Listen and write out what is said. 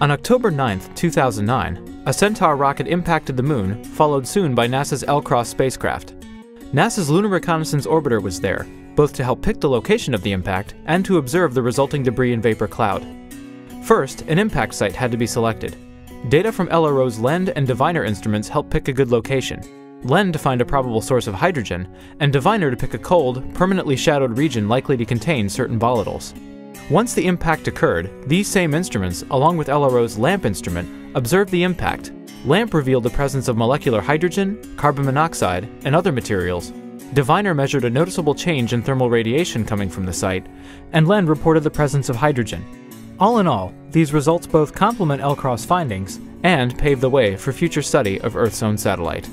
On October 9, 2009, a Centaur rocket impacted the Moon, followed soon by NASA's L-CROSS spacecraft. NASA's Lunar Reconnaissance Orbiter was there, both to help pick the location of the impact and to observe the resulting debris and vapor cloud. First, an impact site had to be selected. Data from LRO's LEND and Diviner instruments helped pick a good location. LEND to find a probable source of hydrogen, and Diviner to pick a cold, permanently shadowed region likely to contain certain volatiles. Once the impact occurred, these same instruments, along with LRO's LAMP instrument, observed the impact. LAMP revealed the presence of molecular hydrogen, carbon monoxide, and other materials. Diviner measured a noticeable change in thermal radiation coming from the site, and LEND reported the presence of hydrogen. All in all, these results both complement L-CROSS findings and pave the way for future study of Earth's own satellite.